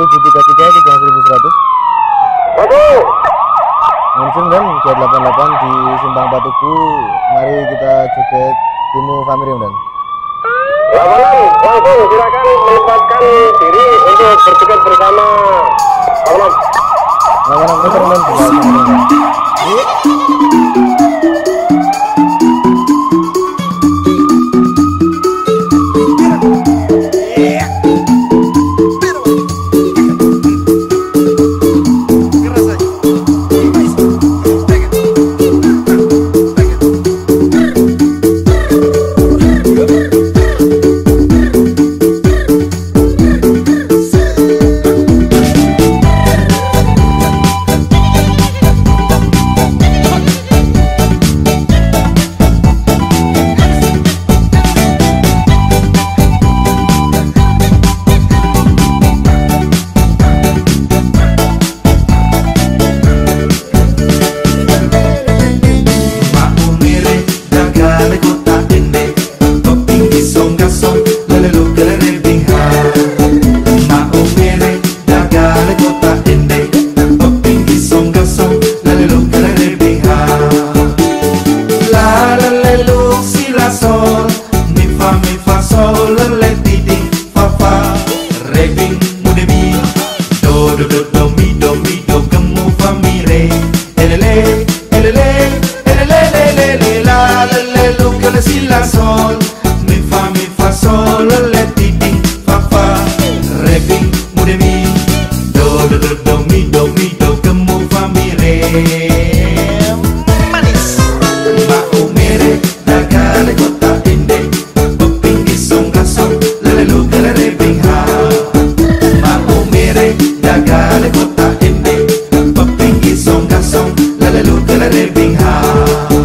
733 Kijang 1100 Masuk. Muncul dan J88 di Simpang Patuku Mari kita joget Timu Family dan Lawanan langsung silakan menempatkan diri untuk berjoget bersama. Lawanan. Lawanan muter dan de luz de la Irving